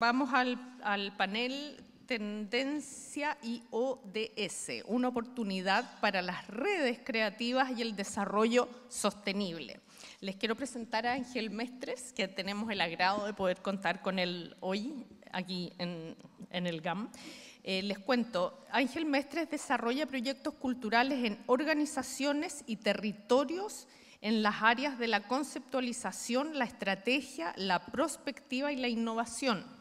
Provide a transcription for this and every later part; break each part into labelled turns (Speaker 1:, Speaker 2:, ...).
Speaker 1: Vamos al, panel Tendencia y ODS, una oportunidad para las redes creativas y el desarrollo sostenible. Les quiero presentar a Ángel Mestres, que tenemos el agrado de poder contar con él hoy aquí en, el GAM. Eh, les cuento, Ángel Mestres desarrolla proyectos culturales en organizaciones y territorios en las áreas de la conceptualización, la estrategia, la prospectiva y la innovación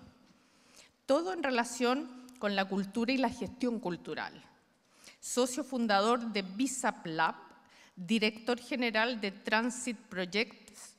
Speaker 1: todo en relación con la cultura y la gestión cultural. Socio fundador de BISAP Lab, director general de Transit Projects,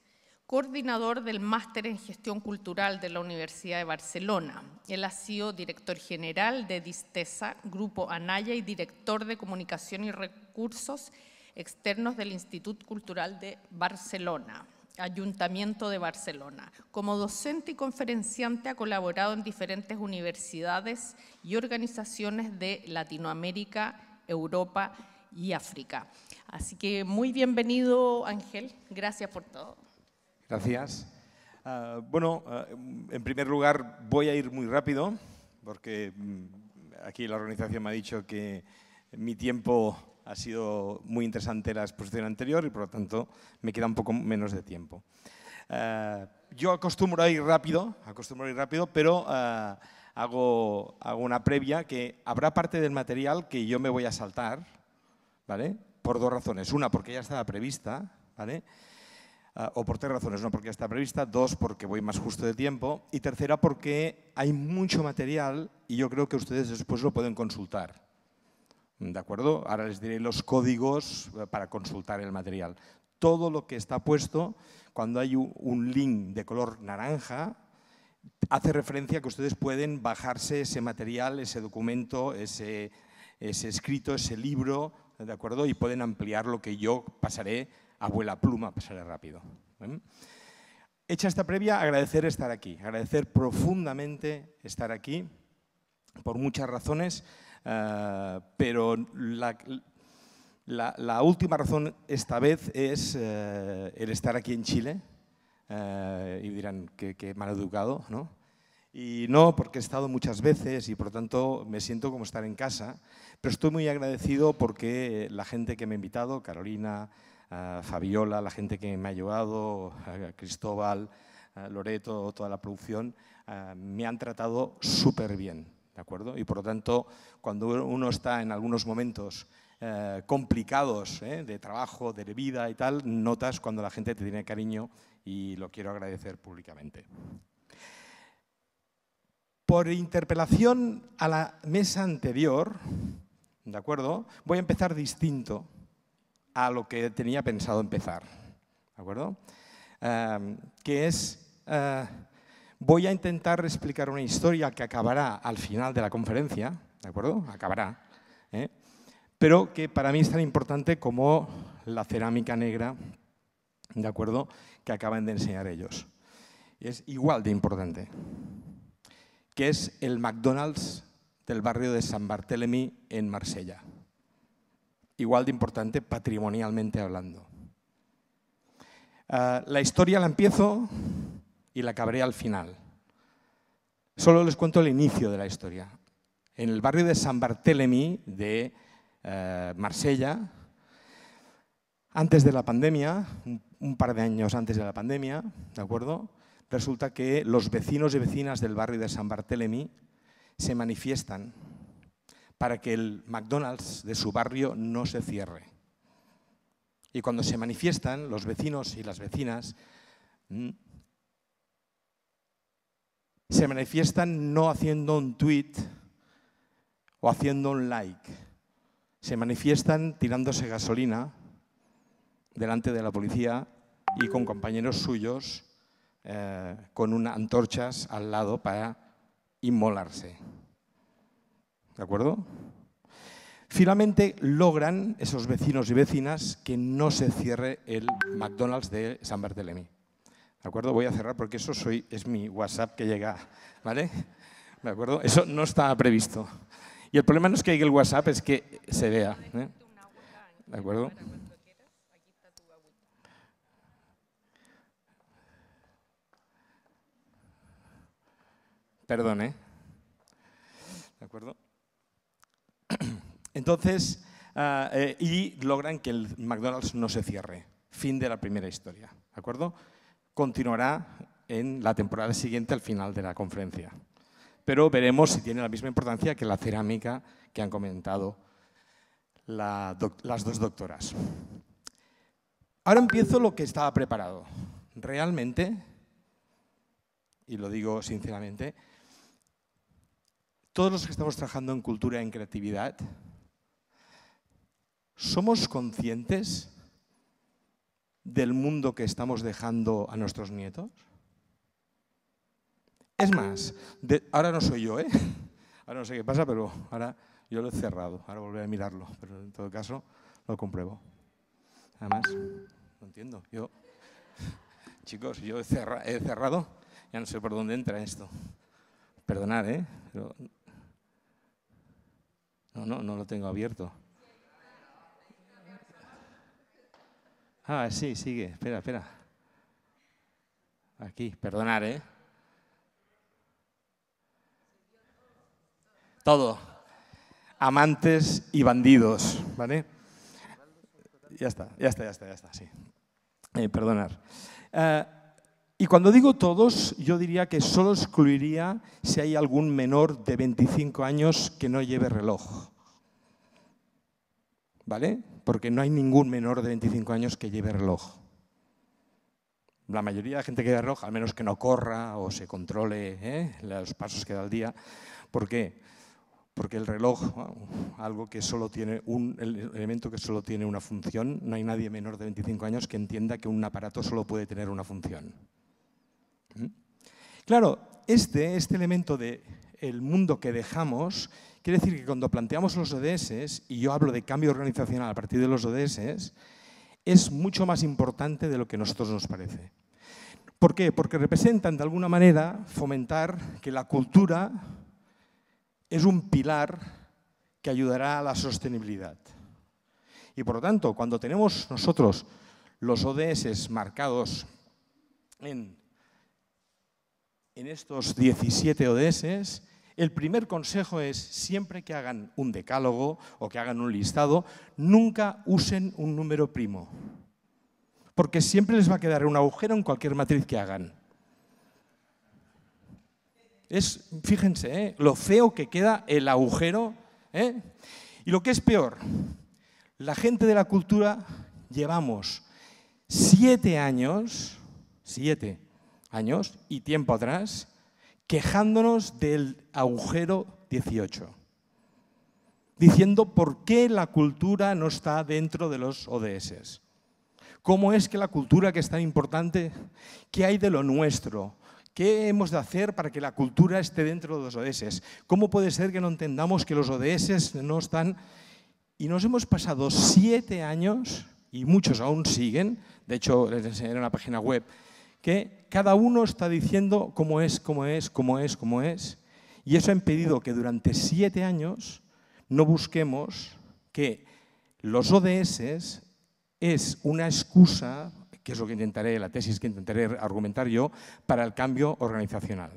Speaker 1: coordinador del Máster en Gestión Cultural de la Universidad de Barcelona. Él ha sido director general de Distesa, Grupo Anaya y director de Comunicación y Recursos Externos del Instituto Cultural de Barcelona. Ayuntamiento de Barcelona. Como docente y conferenciante ha colaborado en diferentes universidades y organizaciones de Latinoamérica, Europa y África. Así que muy bienvenido, Ángel. Gracias por todo.
Speaker 2: Gracias. Ah, bueno, ah, en primer lugar voy a ir muy rápido porque mm, aquí la organización me ha dicho que mi tiempo ha sido muy interesante la exposición anterior y por lo tanto me queda un poco menos de tiempo. Eh, yo acostumbro a ir rápido, acostumbro a ir rápido, pero eh, hago, hago una previa que habrá parte del material que yo me voy a saltar, ¿vale? Por dos razones. Una, porque ya estaba prevista, ¿vale? Eh, o por tres razones. Una, porque ya está prevista. Dos, porque voy más justo de tiempo. Y tercera, porque hay mucho material y yo creo que ustedes después lo pueden consultar. ¿De acuerdo? Ahora les diré los códigos eh, para consultar el material. Todo lo que está puesto, cuando hay un link de color naranja, hace referencia a que ustedes pueden bajarse ese material, ese documento, ese, escrito, ese libro, ¿de acuerdo? Y pueden ampliar lo que yo pasaré a vuela pluma, pasaré rápido. Hecha esta previa, agradecer estar aquí, agradecer profundamente estar aquí por muchas razones. Eh, pero la, última razón esta vez es eh, el estar aquí en Chile. Eh, y dirán que, mal educado, ¿no? Y no, porque he estado muchas veces y por lo tanto me siento como estar en casa, pero estoy muy agradecido porque la gente que me ha invitado, Carolina, Fabiola, la gente que me ha ayudado, Cristóbal, Loreto, toda la producción, me han tratado súper bien. ¿De acuerdo? Y por lo tanto, cuando uno está en algunos momentos eh, complicados ¿eh? de trabajo, de vida y tal, notas cuando la gente te tiene cariño y lo quiero agradecer públicamente. Por interpelación a la mesa anterior, ¿de acuerdo? Voy a empezar distinto a lo que tenía pensado empezar, ¿de acuerdo? Eh, que es Voy a intentar explicar una historia que acabará al final de la conferencia, ¿de acuerdo? Acabará. ¿eh? Pero que para mí es tan importante como la cerámica negra, ¿de acuerdo? Que acaban de enseñar ellos. es igual de importante, que es el McDonald's del barrio de San Barthélemy en Marsella. Igual de importante patrimonialmente hablando. Ah, la historia la empiezo y la acabaré al final. Solo les cuento el inicio de la historia. En el barrio de San Barthélemy de eh, Marsella, antes de la pandemia, un, par de años antes de la pandemia, ¿de acuerdo? Resulta que los vecinos y vecinas del barrio de San Barthélemy se manifiestan para que el McDonald's de su barrio no se cierre. Y cuando se manifiestan, los vecinos y las vecinas mm, se manifiestan no haciendo un tweet o haciendo un like. Se manifiestan tirándose gasolina delante de la policía y con compañeros suyos eh, con unas antorchas al lado para inmolarse. ¿De acuerdo? Finalmente logran esos vecinos y vecinas que no se cierre el McDonald's de San Bartolomé. ¿De acuerdo? Voy a cerrar porque eso soy, es mi WhatsApp que llega, ¿vale? ¿De acuerdo? Eso no estaba previsto. Y el problema no es que llegue el WhatsApp, es que se vea. ¿eh? ¿De acuerdo? Perdón, ¿eh? ¿De acuerdo? Entonces, eh, y logran que el McDonald's no se cierre. Fin de la primera historia. ¿De acuerdo? Continuará en la temporada siguiente al final de la conferencia. Pero veremos si tiene la misma importancia que la cerámica que han comentado las dos doctoras. Ahora empiezo lo que estaba preparado. Realmente, y lo digo sinceramente, todos los que estamos trabajando en cultura y en creatividad, ¿somos conscientes del mundo que estamos dejando a nuestros nietos? Es más, ahora no soy yo, ¿eh? Ahora no sé qué pasa, pero ahora yo lo he cerrado. Ahora volveré a mirarlo, pero en todo caso lo compruebo. Además, no entiendo. Yo, chicos, yo he, cerrado, ya no sé por dónde entra esto. Perdonad, ¿eh? no, no, no lo tengo abierto. Ah, sí, sigue. Espera, espera. Aquí, perdonar, ¿eh? Todo. Amantes y bandidos, ¿vale? Ya está, ya está, ya está, ya está, sí. Eh, perdonar. Eh, y cuando digo todos, yo diría que solo excluiría si hay algún menor de 25 años que no lleve reloj. ¿Vale? Porque no hay ningún menor de 25 años que lleve reloj. La mayoría de la gente que lleva reloj, al menos que no corra o se controle ¿eh? los pasos que da al día. ¿Por qué? Porque el reloj, algo que solo tiene un elemento que solo tiene una función, no hay nadie menor de 25 años que entienda que un aparato solo puede tener una función. ¿Mm? Claro, este, este elemento de el mundo que dejamos Quiere decir que cuando planteamos los ODS, y yo hablo de cambio organizacional a partir de los ODS, es mucho más importante de lo que a nosotros nos parece. ¿Por qué? Porque representan de alguna manera fomentar que la cultura es un pilar que ayudará a la sostenibilidad. Y por lo tanto, cuando tenemos nosotros los ODS marcados en, en estos 17 ODS, el primer consejo es, siempre que hagan un decálogo o que hagan un listado, nunca usen un número primo, porque siempre les va a quedar un agujero en cualquier matriz que hagan. Es, fíjense, ¿eh? lo feo que queda el agujero. ¿eh? Y lo que es peor, la gente de la cultura llevamos siete años, siete años y tiempo atrás, quejándonos del agujero 18, diciendo por qué la cultura no está dentro de los ODS. ¿Cómo es que la cultura que es tan importante, qué hay de lo nuestro? ¿Qué hemos de hacer para que la cultura esté dentro de los ODS? ¿Cómo puede ser que no entendamos que los ODS no están... Y nos hemos pasado siete años, y muchos aún siguen, de hecho les enseñaré una página web que cada uno está diciendo cómo es, cómo es, cómo es, cómo es. Y eso ha impedido que durante siete años no busquemos que los ODS es una excusa, que es lo que intentaré, la tesis que intentaré argumentar yo, para el cambio organizacional.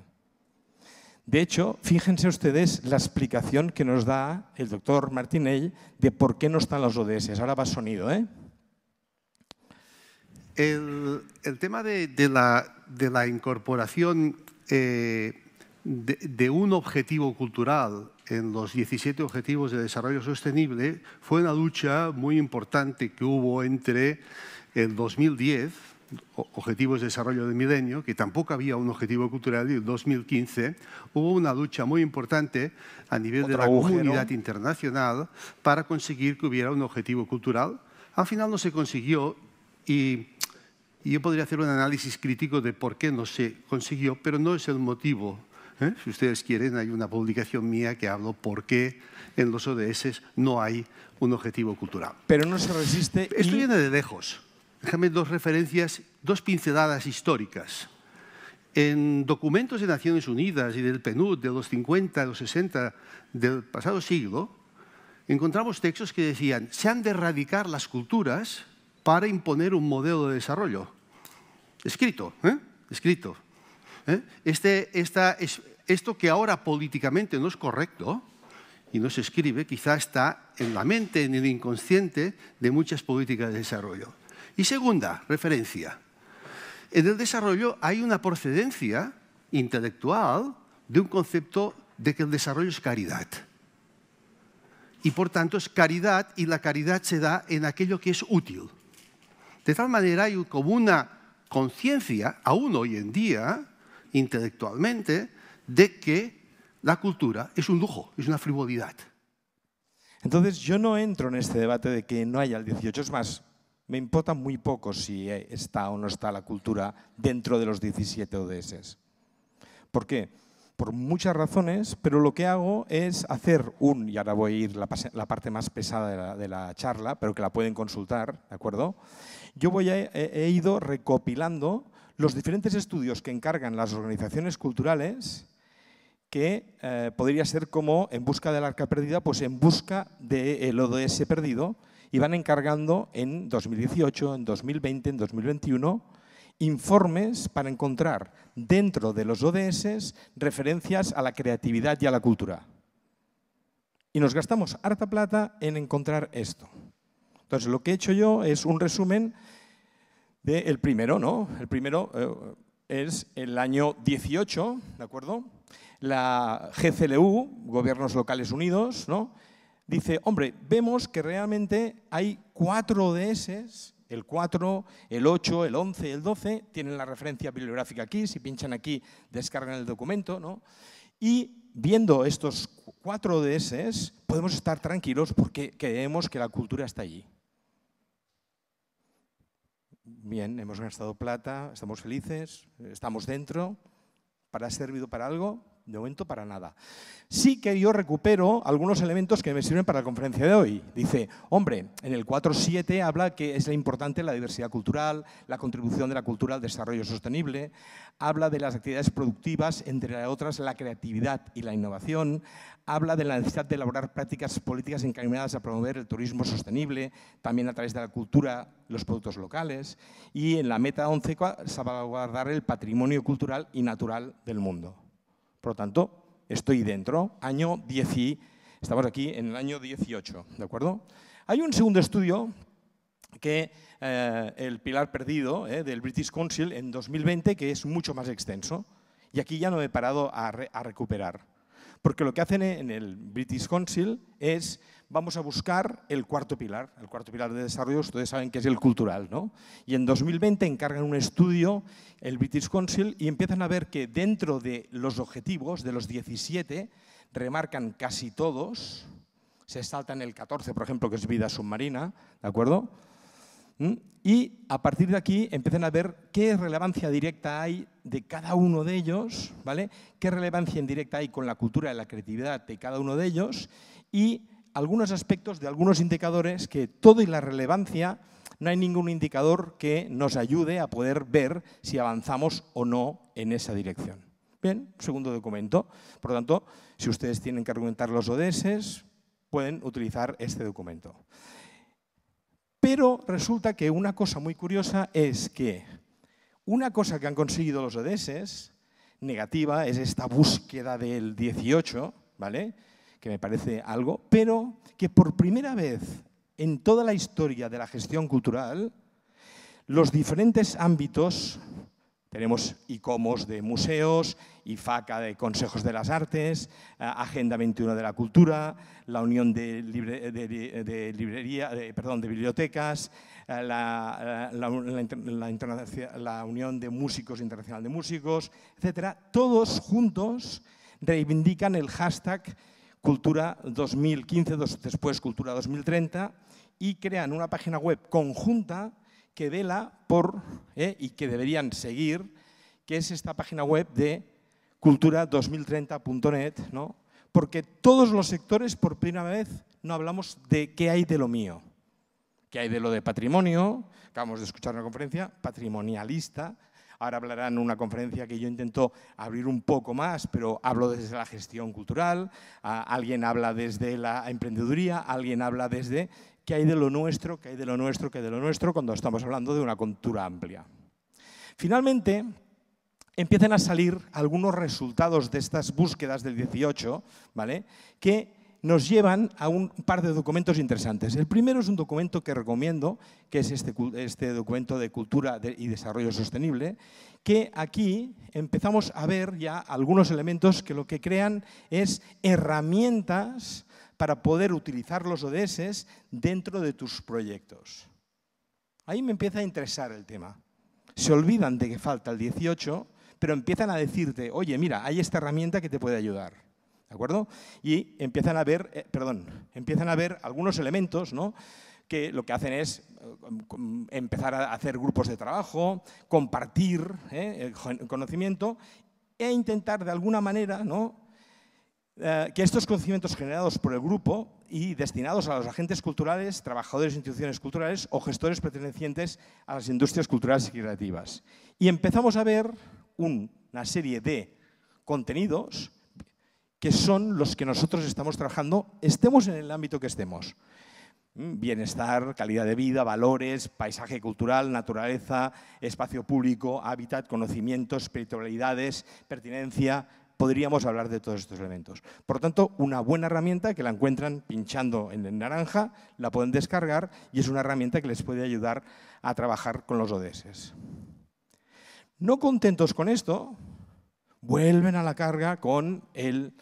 Speaker 2: De hecho, fíjense ustedes la explicación que nos da el doctor Martinell de por qué no están los ODS. Ahora va sonido, ¿eh?
Speaker 3: El, tema de, la, incorporación eh, de, un objetivo cultural en los 17 Objetivos de Desarrollo Sostenible fue una lucha muy importante que hubo entre el 2010, Objetivos de Desarrollo del Milenio, que tampoco había un objetivo cultural, y el 2015 hubo una lucha muy importante a nivel de la comunidad internacional para conseguir que hubiera un objetivo cultural. Al final no se consiguió y, yo podría hacer un análisis crítico de por qué no se consiguió, pero no es el motivo. ¿eh? Si ustedes quieren, hay una publicación mía que hablo por qué en los ODS no hay un objetivo cultural.
Speaker 2: Pero no se resiste...
Speaker 3: Esto viene de lejos. Déjame dos referencias, dos pinceladas históricas. En documentos de Naciones Unidas y del PNUD de los 50, los 60 del pasado siglo, encontramos textos que decían, se han de erradicar las culturas para imponer un modelo de desarrollo. Escrito, ¿eh? Escrito. ¿eh? Este, esta esto que ahora políticamente no es correcto y no se escribe, quizá está en la mente, en el inconsciente de muchas políticas de desarrollo. Y segunda referencia, en el desarrollo hay una procedencia intelectual de un concepto de que el desarrollo es caridad. Y por tanto es caridad y la caridad se da en aquello que es útil. De tal manera hay como una conciencia, aún hoy en día, intelectualmente, de que la cultura es un lujo, es una frivolidad.
Speaker 2: Entonces yo no entro en este debate de que no haya el 18, es más, me importa muy poco si está o no está la cultura dentro de los 17 ODS. ¿Por qué? Por muchas razones, pero lo que hago es hacer un, y ahora voy a ir la, la parte más pesada de la, de la, charla, pero que la pueden consultar, ¿de acuerdo? Yo voy a, he ido recopilando los diferentes estudios que encargan las organizaciones culturales que eh, podría ser como en busca del arca perdida, pues en busca del ODS perdido, y van encargando en 2018, en 2020, en 2021, informes para encontrar dentro de los ODS referencias a la creatividad y a la cultura. Y nos gastamos harta plata en encontrar esto. Entonces, lo que he hecho yo es un resumen del primero, ¿no? El primero eh, es el año 18, ¿de acuerdo? La GCLU, Gobiernos Locales Unidos, ¿no? dice, hombre, vemos que realmente hay cuatro ODS, el 4, el 8, el 11, el 12, tienen la referencia bibliográfica aquí, si pinchan aquí descargan el documento, ¿no? Y viendo estos cuatro ODS podemos estar tranquilos porque creemos que la cultura está allí. Bien, hemos gastado plata, estamos felices, estamos dentro, ¿para ha servido para algo? De momento para nada. Sí que yo recupero algunos elementos que me sirven para la conferencia de hoy. Dice, hombre, en el 4.7 habla que es importante la diversidad cultural, la contribución de la cultura al desarrollo sostenible, habla de las actividades productivas, entre otras la creatividad y la innovación, habla de la necesidad de elaborar prácticas políticas encaminadas a promover el turismo sostenible, también a través de la cultura, los productos locales, y en la meta 11 salvaguardar el patrimonio cultural y natural del mundo. Por lo tanto, estoy dentro, año 10, estamos aquí en el año 18, ¿de acuerdo? Hay un segundo estudio que eh, el pilar perdido eh, del British Council en 2020, que es mucho más extenso, y aquí ya no he parado a, a recuperar. Porque lo que hacen en el British Council es, vamos a buscar el cuarto pilar. El cuarto pilar de desarrollo, ustedes saben que es el cultural. ¿no? Y en 2020 encargan un estudio, el British Council, y empiezan a ver que dentro de los objetivos, de los 17, remarcan casi todos, se saltan el 14, por ejemplo, que es vida submarina, ¿de acuerdo? ¿Mm? Y a partir de aquí empiezan a ver qué relevancia directa hay de cada uno de ellos, ¿vale? qué relevancia indirecta hay con la cultura y la creatividad de cada uno de ellos y algunos aspectos de algunos indicadores que todo y la relevancia, no hay ningún indicador que nos ayude a poder ver si avanzamos o no en esa dirección. Bien, segundo documento. Por lo tanto, si ustedes tienen que argumentar los ODS, pueden utilizar este documento. Pero resulta que una cosa muy curiosa es que una cosa que han conseguido los ODS, negativa, es esta búsqueda del 18, ¿vale? Que me parece algo, pero que por primera vez en toda la historia de la gestión cultural, los diferentes ámbitos tenemos ICOMOS de museos, IFACA de consejos de las artes, eh, Agenda 21 de la cultura, la Unión de, perdón, de bibliotecas, eh, la, la, Unión de Músicos Internacional de Músicos, etc. Todos juntos reivindican el hashtag Cultura 2015, después Cultura 2030, y crean una página web conjunta que vela por, eh, y que deberían seguir, que es esta página web de cultura2030.net, ¿no? porque todos los sectores, por primera vez, no hablamos de qué hay de lo mío, qué hay de lo de patrimonio, acabamos de escuchar una conferencia patrimonialista, ahora hablarán en una conferencia que yo intento abrir un poco más, pero hablo desde la gestión cultural, alguien habla desde la emprendeduría, alguien habla desde qué hay de lo nuestro, qué hay de lo nuestro, qué hay de lo nuestro, cuando estamos hablando de una cultura amplia. Finalmente, empiezan a salir algunos resultados de estas búsquedas del 18, ¿vale? que nos llevan a un par de documentos interesantes. El primero es un documento que recomiendo, que es este, este documento de Cultura y Desarrollo Sostenible, que aquí empezamos a ver ya algunos elementos que lo que crean es herramientas para poder utilizar los ODS dentro de tus proyectos. Ahí me empieza a interesar el tema. Se olvidan de que falta el 18, pero empiezan a decirte, oye, mira, hay esta herramienta que te puede ayudar. ¿De acuerdo? Y empiezan a ver, eh, perdón, empiezan a ver algunos elementos, ¿no? que lo que hacen es eh, empezar a hacer grupos de trabajo, compartir ¿eh? el conocimiento e intentar de alguna manera que estos conocimientos generados por el grupo y destinados a los agentes culturales, trabajadores de instituciones culturales o gestores pertenecientes a las industrias culturales y creativas. Y empezamos a ver una serie de contenidos que son los que nosotros estamos trabajando, estemos en el ámbito que estemos. Mm, bienestar, calidad de vida, valores, paisaje cultural, naturaleza, espacio público, hábitat, conocimientos, espiritualidades, pertinencia. Podríamos hablar de todos estos elementos. Por lo tanto, una buena herramienta que la encuentran pinchando en el naranja, la pueden descargar y es una herramienta que les puede ayudar a trabajar con los ODS. No contentos con esto, vuelven a la carga con el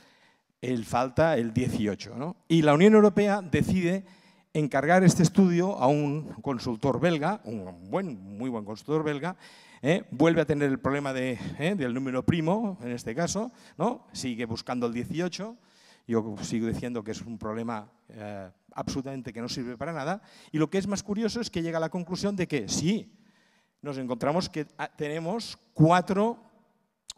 Speaker 2: el falta el 18. Y la Unión Europea decide encargar este estudio a un consultor belga, un buen, muy buen consultor belga, ¿eh? vuelve a tener el problema ¿eh? del número primo, en este caso, ¿no? sigue buscando el 18, yo sigo diciendo que es un problema eh, absolutamente que no sirve para nada, y lo que es más curioso es que llega a la conclusión de que sí, nos encontramos que ah, tenemos cuatro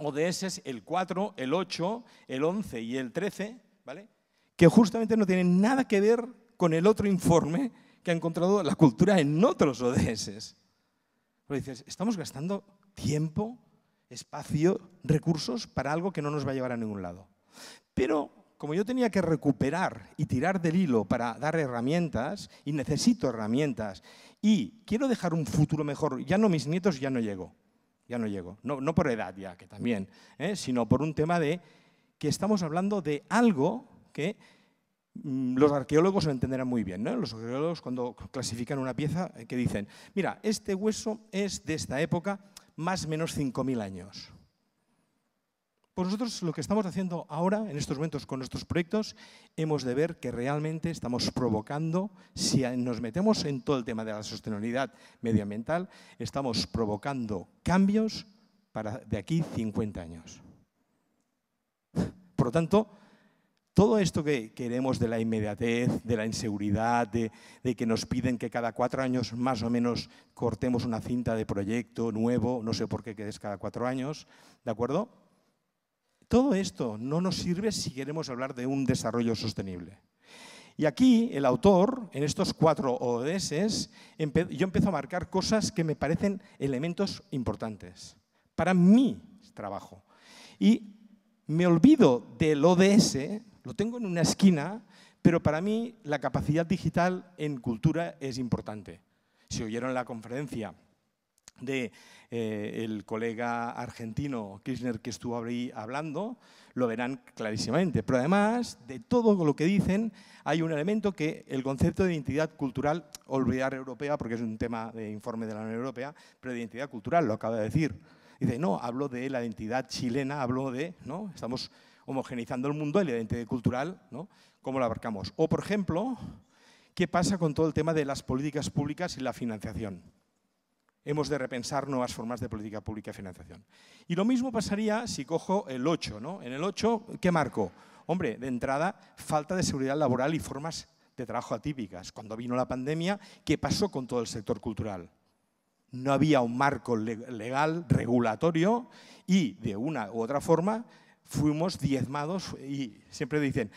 Speaker 2: ODS, el 4, el 8, el 11 y el 13, ¿vale? que justamente no tienen nada que ver con el otro informe que ha encontrado la cultura en otros ODS. Pero dices, estamos gastando tiempo, espacio, recursos para algo que no nos va a llevar a ningún lado. Pero como yo tenía que recuperar y tirar del hilo para dar herramientas, y necesito herramientas, y quiero dejar un futuro mejor, ya no mis nietos, ya no llego ya no llego. No, por edad ya, que también, ¿eh? sino por un tema de que estamos hablando de algo que mm, los arqueólogos lo entenderán muy bien. ¿no? Los arqueólogos cuando clasifican una pieza eh, que dicen, mira, este hueso es de esta época más o menos 5.000 años. Pues nosotros lo que estamos haciendo ahora, en estos momentos con nuestros proyectos, hemos de ver que realmente estamos provocando, si nos metemos en todo el tema de la sostenibilidad medioambiental, estamos provocando cambios para de aquí 50 años. Por lo tanto, todo esto que queremos de la inmediatez, de la inseguridad, de, que nos piden que cada cuatro años más o menos cortemos una cinta de proyecto nuevo, no sé por qué que es cada cuatro años, ¿de acuerdo? Todo esto no nos sirve si queremos hablar de un desarrollo sostenible. Y aquí el autor, en estos cuatro ODS, yo empiezo a marcar cosas que me parecen elementos importantes para mi trabajo. Y me olvido del ODS, lo tengo en una esquina, pero para mí la capacidad digital en cultura es importante. Si oyeron la conferencia de eh, el colega argentino Kirchner que estuvo ahí hablando, lo verán clarísimamente. Pero además de todo lo que dicen, hay un elemento que el concepto de identidad cultural, olvidar europea, porque es un tema de informe de la Unión Europea, pero de identidad cultural, lo acaba de decir. Dice, no, hablo de la identidad chilena, hablo de, ¿no? Estamos homogenizando el mundo la identidad cultural, ¿no? ¿Cómo la abarcamos? O, por ejemplo, ¿qué pasa con todo el tema de las políticas públicas y la financiación? Hemos de repensar nuevas formas de política pública y financiación. Y lo mismo pasaría si cojo el 8. ¿no? En el 8, ¿qué marco? Hombre, de entrada, falta de seguridad laboral y formas de trabajo atípicas. Cuando vino la pandemia, ¿qué pasó con todo el sector cultural? No había un marco legal, regulatorio, y de una u otra forma fuimos diezmados y siempre dicen,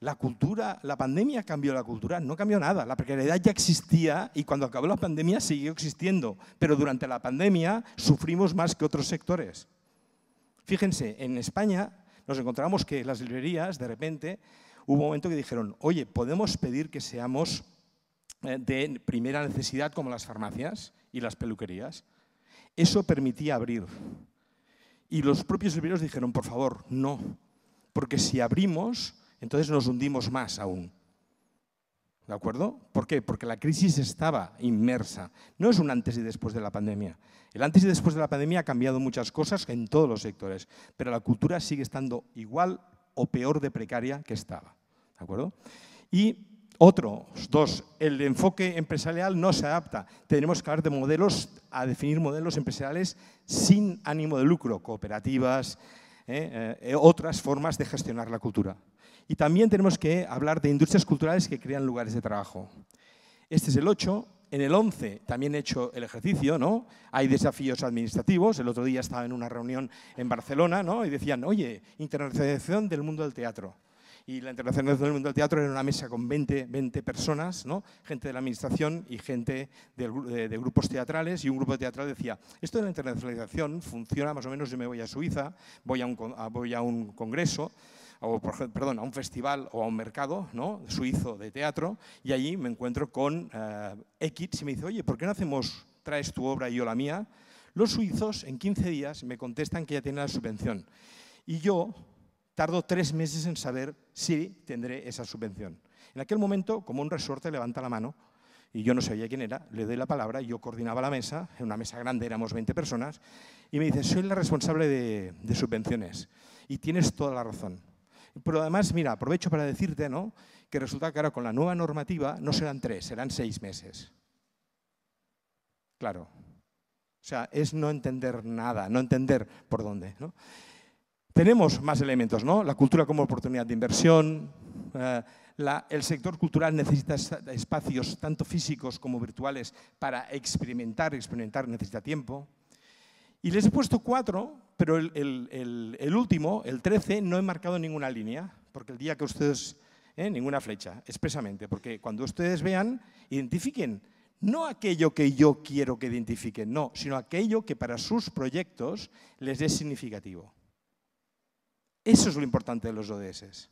Speaker 2: la cultura, la pandemia cambió la cultura, no cambió nada. La precariedad ya existía y cuando acabó la pandemia siguió existiendo, pero durante la pandemia sufrimos más que otros sectores. Fíjense, en España nos encontramos que las librerías, de repente, hubo un momento que dijeron, oye, ¿podemos pedir que seamos eh, de primera necesidad como las farmacias y las peluquerías? Eso permitía abrir. Y los propios servidores dijeron, por favor, no, porque si abrimos, entonces nos hundimos más aún. ¿De acuerdo? ¿Por qué? Porque la crisis estaba inmersa. No es un antes y después de la pandemia. El antes y después de la pandemia ha cambiado muchas cosas en todos los sectores, pero la cultura sigue estando igual o peor de precaria que estaba. ¿De acuerdo? Y otros dos, el enfoque empresarial no se adapta. Tenemos que hablar de modelos, a definir modelos empresariales sin ánimo de lucro, cooperativas, ¿eh? Eh, otras formas de gestionar la cultura. Y también tenemos que hablar de industrias culturales que crean lugares de trabajo. Este es el 8. En el 11 también he hecho el ejercicio, ¿no? Hay desafíos administrativos. El otro día estaba en una reunión en Barcelona, ¿no? Y decían, oye, internacionalización del mundo del teatro. Y la internacionalización del mundo del teatro era una mesa con 20, 20 personas, ¿no? gente de la administración y gente de, grupos teatrales. Y un grupo teatral decía, esto de la internacionalización funciona más o menos, yo me voy a Suiza, voy a un congreso, o, perdón, a un festival o a un mercado ¿no? suizo de teatro y allí me encuentro con uh, X y me dice, oye, ¿por qué no hacemos, traes tu obra y yo la mía? Los suizos en 15 días me contestan que ya tienen la subvención y yo tardo tres meses en saber si tendré esa subvención. En aquel momento, como un resorte, levanta la mano y yo no sabía quién era, le doy la palabra, yo coordinaba la mesa, en una mesa grande éramos 20 personas, y me dice, soy la responsable de, de subvenciones. Y tienes toda la razón. Pero además, mira, aprovecho para decirte ¿no? que resulta que ahora con la nueva normativa no serán tres, serán seis meses. Claro. O sea, es no entender nada, no entender por dónde. Tenemos más elementos, ¿no? La cultura como oportunidad de inversión, eh, el sector cultural necesita espacios tanto físicos como virtuales para experimentar, experimentar necesita tiempo. Y les he puesto cuatro, pero el, último, el 13, no he marcado ninguna línea, porque el día que ustedes, eh, ninguna flecha, expresamente, porque cuando ustedes vean, identifiquen no aquello que yo quiero que identifiquen, no, sino aquello que para sus proyectos les es significativo. Eso es lo importante de los ODS.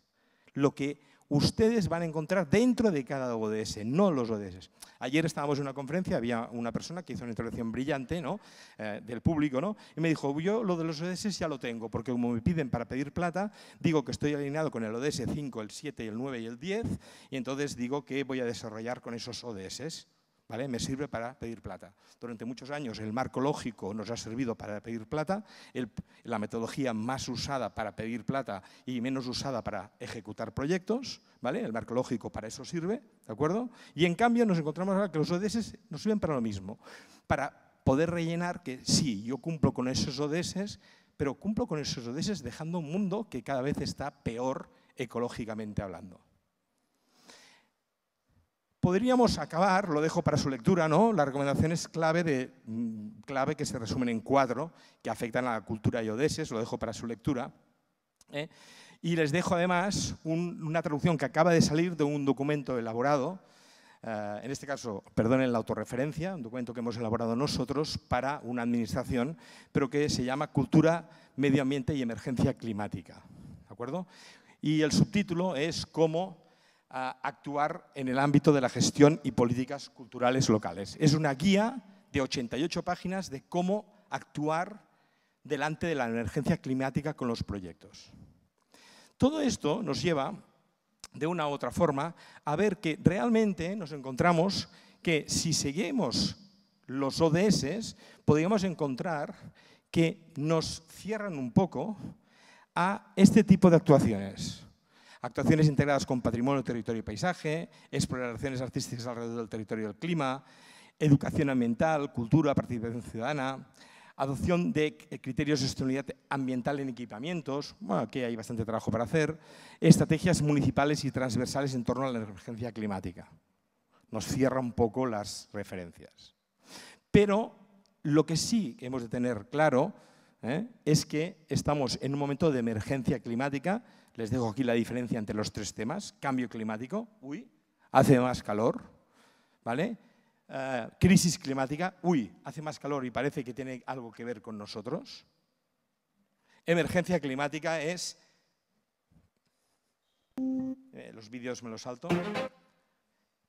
Speaker 2: Lo que ustedes van a encontrar dentro de cada ODS, no los ODS. Ayer estábamos en una conferencia, había una persona que hizo una intervención brillante ¿no? Eh, del público ¿no? y me dijo, yo lo de los ODS ya lo tengo, porque como me piden para pedir plata, digo que estoy alineado con el ODS 5, el 7, el 9 y el 10, y entonces digo que voy a desarrollar con esos ODS. Me sirve para pedir plata. Durante muchos años el marco lógico nos ha servido para pedir plata, la metodología más usada para pedir plata y menos usada para ejecutar proyectos, ¿vale? El marco lógico para eso sirve, ¿de acuerdo? Y en cambio nos encontramos ahora que los ODS nos sirven para lo mismo, para poder rellenar que sí, yo cumplo con esos ODS, pero cumplo con esos ODS dejando un mundo que cada vez está peor ecológicamente hablando. Podríamos acabar, lo dejo para su lectura, ¿no? las recomendaciones clave, mm, clave que se resumen en cuatro, que afectan a la cultura ODS, lo dejo para su lectura. ¿eh? Y les dejo además una traducción que acaba de salir de un documento elaborado, eh, en este caso, perdonen la autorreferencia, un documento que hemos elaborado nosotros para una administración, pero que se llama Cultura, Medio Ambiente y Emergencia Climática. ¿De acuerdo? Y el subtítulo es Cómo a actuar en el ámbito de la gestión y políticas culturales locales. Es una guía de 88 páginas de cómo actuar delante de la emergencia climática con los proyectos. Todo esto nos lleva, de una u otra forma, a ver que realmente nos encontramos que si seguimos los ODS, podríamos encontrar que nos cierran un poco a este tipo de actuaciones. Actuaciones integradas con patrimonio, territorio y paisaje, exploraciones artísticas alrededor del territorio y del clima, educación ambiental, cultura, participación ciudadana, adopción de criterios de sostenibilidad ambiental en equipamientos, bueno, aquí hay bastante trabajo para hacer, estrategias municipales y transversales en torno a la emergencia climática. Nos cierra un poco las referencias. Pero lo que sí hemos de tener claro ¿eh? es que estamos en un momento de emergencia climática les dejo aquí la diferencia entre los tres temas. Cambio climático, uy, hace más calor, ¿vale? Eh, crisis climática, uy, hace más calor y parece que tiene algo que ver con nosotros. Emergencia climática es... Eh, los vídeos me los salto.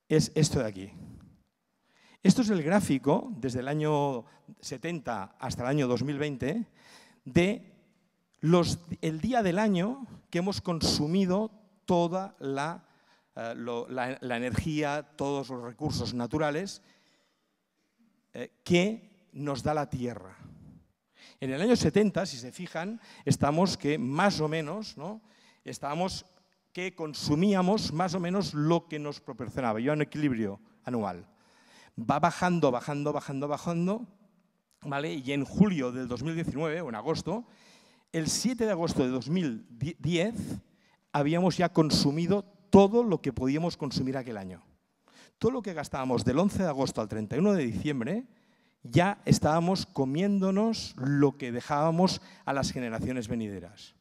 Speaker 2: Es esto de aquí. Esto es el gráfico desde el año 70 hasta el año 2020 de el día del año que hemos consumido toda la, eh, la, energía, todos los recursos naturales eh, que nos da la Tierra. En el año 70, si se fijan, estamos que más o menos, ¿no? estábamos que consumíamos más o menos lo que nos proporcionaba, yo un equilibrio anual. Va bajando, bajando, bajando, bajando, ¿vale? Y en julio del 2019, o en agosto, el 7 de agosto de 2010, habíamos ya consumido todo lo que podíamos consumir aquel año. Todo lo que gastábamos del 11 de agosto al 31 de diciembre, ya estábamos comiéndonos lo que dejábamos a las generaciones venideras.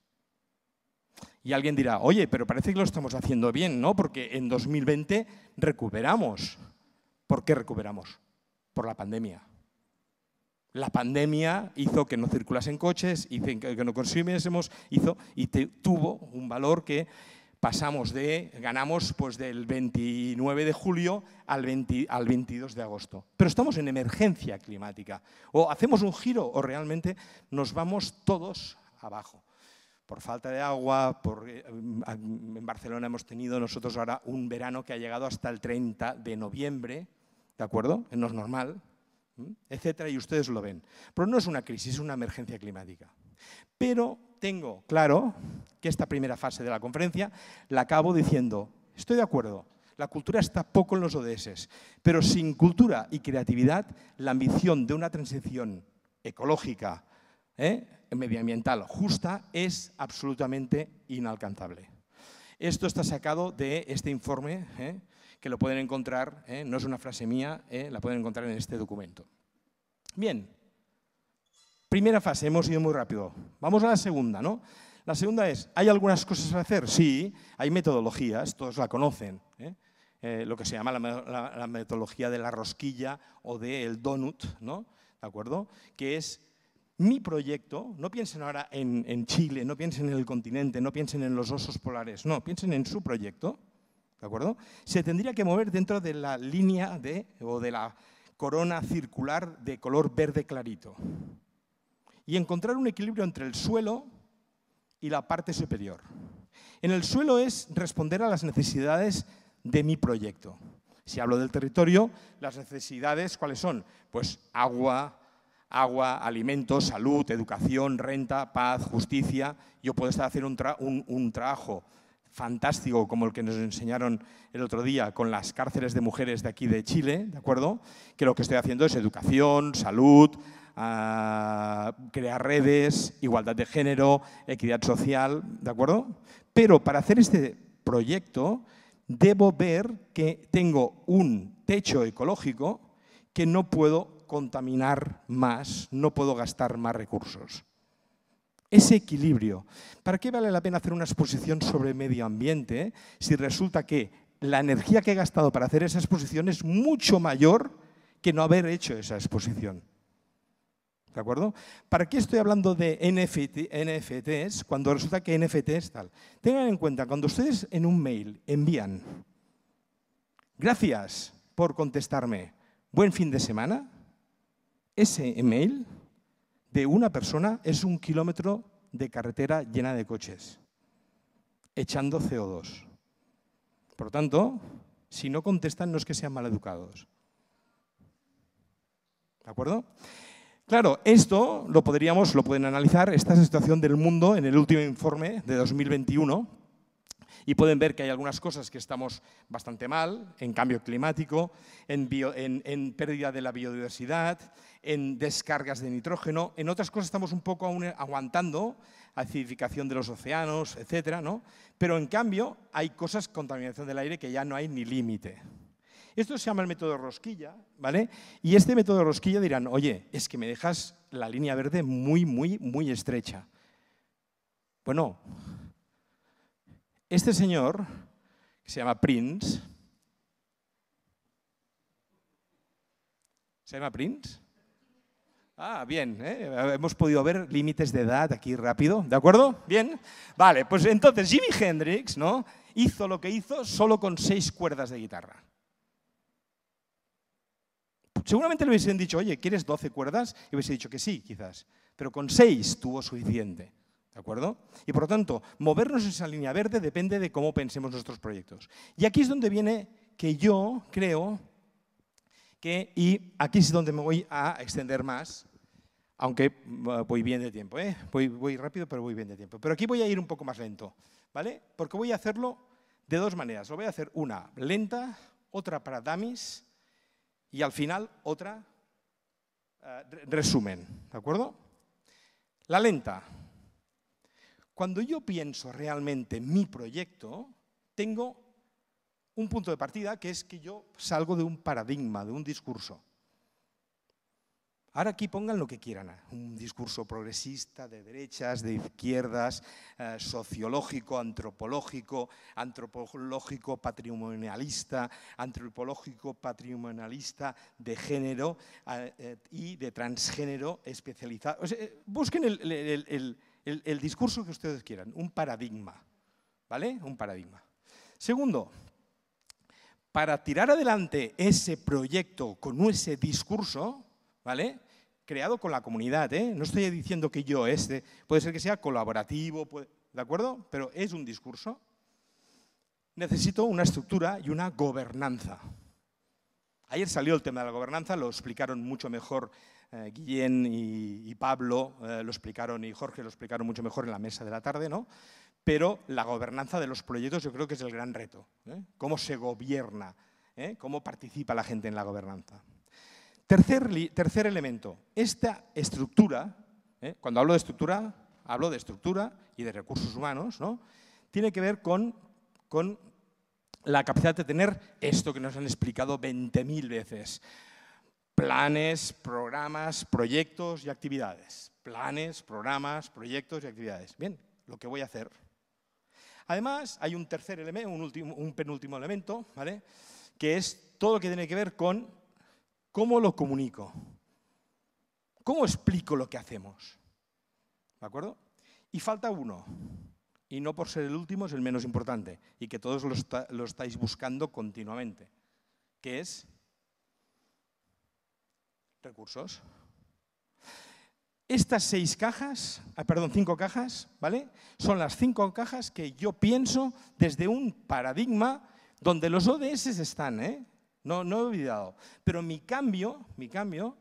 Speaker 2: Y alguien dirá, oye, pero parece que lo estamos haciendo bien, ¿no? Porque en 2020 recuperamos. ¿Por qué recuperamos? Por la pandemia. La pandemia hizo que no circulasen coches, hizo que no consumiésemos, hizo y tuvo un valor que pasamos de, ganamos pues del 29 de julio al, 20, al 22 de agosto. Pero estamos en emergencia climática. O hacemos un giro o realmente nos vamos todos abajo por falta de agua, eh, en Barcelona hemos tenido nosotros ahora un verano que ha llegado hasta el 30 de noviembre, ¿de acuerdo? No es normal, etcétera, y ustedes lo ven. Pero no es una crisis, es una emergencia climática. Pero tengo claro que esta primera fase de la conferencia la acabo diciendo, estoy de acuerdo, la cultura está poco en los ODS, pero sin cultura y creatividad, la ambición de una transición ecológica, ¿eh? medioambiental justa es absolutamente inalcanzable. Esto está sacado de este informe, ¿eh? Que lo pueden encontrar, ¿eh? no es una frase mía, la pueden encontrar en este documento. Bien, primera fase, hemos ido muy rápido. Vamos a la segunda, ¿no? La segunda es, ¿hay algunas cosas a hacer? Sí, hay metodologías, todos la conocen. lo que se llama la, metodología de la rosquilla o del donut, ¿no? ¿De acuerdo? Que es mi proyecto, no piensen ahora en, Chile, no piensen en el continente, no piensen en los osos polares, no, piensen en su proyecto, ¿de acuerdo? Se tendría que mover dentro de la línea de, o de la corona circular de color verde clarito y encontrar un equilibrio entre el suelo y la parte superior. En el suelo es responder a las necesidades de mi proyecto. Si hablo del territorio, las necesidades, ¿cuáles son? Pues agua, agua, alimentos, salud, educación, renta, paz, justicia. Yo puedo estar haciendo un, trabajo fantástico como el que nos enseñaron el otro día con las cárceles de mujeres de aquí de Chile, ¿de acuerdo? Que lo que estoy haciendo es educación, salud, ah, crear redes, igualdad de género, equidad social, ¿de acuerdo? Pero para hacer este proyecto debo ver que tengo un techo ecológico que no puedo contaminar más, no puedo gastar más recursos. Ese equilibrio. ¿Para qué vale la pena hacer una exposición sobre medio ambiente si resulta que la energía que he gastado para hacer esa exposición es mucho mayor que no haber hecho esa exposición? ¿De acuerdo? ¿Para qué estoy hablando de NFTs cuando resulta que NFT es tal? Tengan en cuenta, cuando ustedes en un mail envían, gracias por contestarme, buen fin de semana, ese email de una persona es un kilómetro de carretera llena de coches, echando CO2. Por lo tanto, si no contestan no es que sean maleducados. ¿De acuerdo? Claro, esto lo podríamos, lo pueden analizar, esta es la situación del mundo en el último informe de 2021, y pueden ver que hay algunas cosas que estamos bastante mal, en cambio climático, en, pérdida de la biodiversidad, en descargas de nitrógeno, en otras cosas estamos un poco aún aguantando, acidificación de los océanos, etcétera, ¿no? Pero en cambio hay cosas, contaminación del aire, que ya no hay ni límite. Esto se llama el método rosquilla, ¿vale? Y este método rosquilla dirán, oye, es que me dejas la línea verde muy, muy, muy estrecha. Bueno, este señor, que se llama Prince, ¿se llama Prince? Ah, bien, ¿eh? hemos podido ver límites de edad aquí rápido, ¿de acuerdo? Bien, vale, pues entonces Jimi Hendrix, ¿no? Hizo lo que hizo solo con seis cuerdas de guitarra. Seguramente le hubiesen dicho, oye, ¿quieres 12 cuerdas? Y hubiese dicho que sí, quizás. Pero con seis tuvo suficiente. ¿De acuerdo? Y por lo tanto, movernos en esa línea verde depende de cómo pensemos nuestros proyectos. Y aquí es donde viene que yo creo que, y aquí es donde me voy a extender más, aunque voy bien de tiempo, ¿eh? voy, voy rápido, pero voy bien de tiempo. Pero aquí voy a ir un poco más lento, ¿vale? Porque voy a hacerlo de dos maneras. Lo voy a hacer una lenta, otra para dummies y al final otra eh, resumen, ¿de acuerdo? La lenta. Cuando yo pienso realmente mi proyecto, tengo un punto de partida que es que yo salgo de un paradigma, de un discurso. Ahora aquí pongan lo que quieran, un discurso progresista, de derechas, de izquierdas, eh, sociológico, antropológico, antropológico patrimonialista, antropológico patrimonialista de género eh, eh, y de transgénero especializado. busquen el discurso que ustedes quieran, un paradigma, ¿vale? Un paradigma. Segundo, para tirar adelante ese proyecto con ese discurso, ¿vale? Creado con la comunidad, ¿eh? No estoy diciendo que yo este, puede ser que sea colaborativo, ¿de acuerdo? Pero es un discurso. Necesito una estructura y una gobernanza. Ayer salió el tema de la gobernanza, lo explicaron mucho mejor eh, Guillén y, Pablo, eh, lo explicaron y Jorge lo explicaron mucho mejor en la mesa de la tarde, ¿no? Pero la gobernanza de los proyectos yo creo que es el gran reto. ¿eh? ¿Cómo se gobierna? ¿Cómo participa la gente en la gobernanza? Tercer, elemento, esta estructura, cuando hablo de estructura, hablo de estructura y de recursos humanos, ¿no? tiene que ver con, con la capacidad de tener esto que nos han explicado 20.000 veces. Planes, programas, proyectos y actividades. Planes, programas, proyectos y actividades. Bien, lo que voy a hacer. Además, hay un tercer elemento, un, último, un penúltimo elemento, ¿vale? que es todo lo que tiene que ver con ¿Cómo lo comunico? ¿Cómo explico lo que hacemos? ¿De acuerdo? Y falta uno, y no por ser el último es el menos importante, y que todos lo, estáis buscando continuamente, que es recursos. Estas seis cajas, ah, perdón, cinco cajas, ¿vale? Son las cinco cajas que yo pienso desde un paradigma donde los ODS están, ¿eh? no, no he olvidado. Pero mi cambio, mi cambio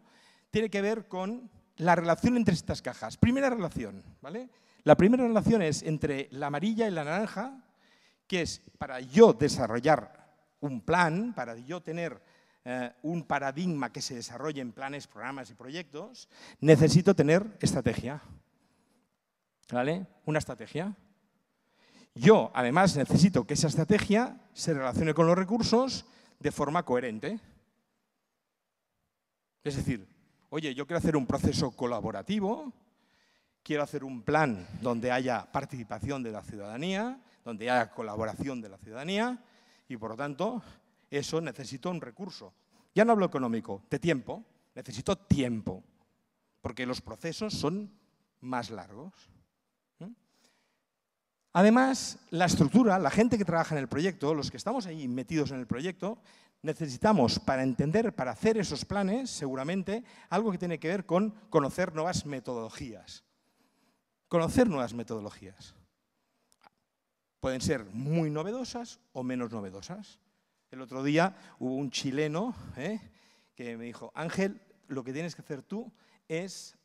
Speaker 2: tiene que ver con la relación entre estas cajas. Primera relación, ¿vale? La primera relación es entre la amarilla y la naranja, que es para yo desarrollar un plan, para yo tener eh, un paradigma que se desarrolle en planes, programas y proyectos, necesito tener estrategia. ¿Vale? Una estrategia. Yo, además, necesito que esa estrategia se relacione con los recursos de forma coherente. Es decir, oye, yo quiero hacer un proceso colaborativo, quiero hacer un plan donde haya participación de la ciudadanía, donde haya colaboración de la ciudadanía, y por lo tanto, eso necesito un recurso. Ya no hablo económico, de tiempo, necesito tiempo, porque los procesos son más largos. Además, la estructura, la gente que trabaja en el proyecto, los que estamos ahí metidos en el proyecto, necesitamos para entender, para hacer esos planes, seguramente, algo que tiene que ver con conocer nuevas metodologías. Conocer nuevas metodologías. Pueden ser muy novedosas o menos novedosas. El otro día hubo un chileno ¿eh? que me dijo, Ángel, lo que tienes que hacer tú es